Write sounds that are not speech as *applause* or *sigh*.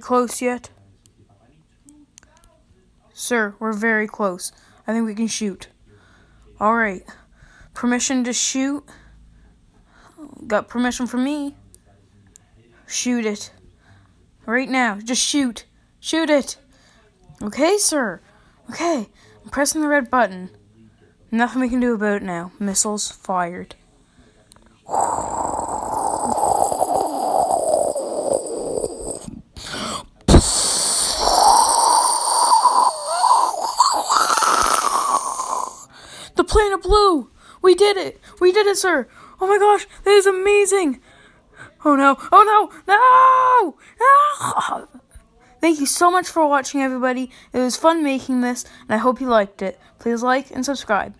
close yet? Sir, we're very close. I think we can shoot. Alright. Permission to shoot? Got permission from me. Shoot it. Right now. Just shoot. Shoot it. Okay, sir. Okay. I'm pressing the red button. Nothing we can do about it now. Missiles fired. The planet blew! We did it! We did it, sir! Oh my gosh, that is amazing! Oh no, oh no, no! no! *laughs* Thank you so much for watching, everybody. It was fun making this, and I hope you liked it. Please like and subscribe.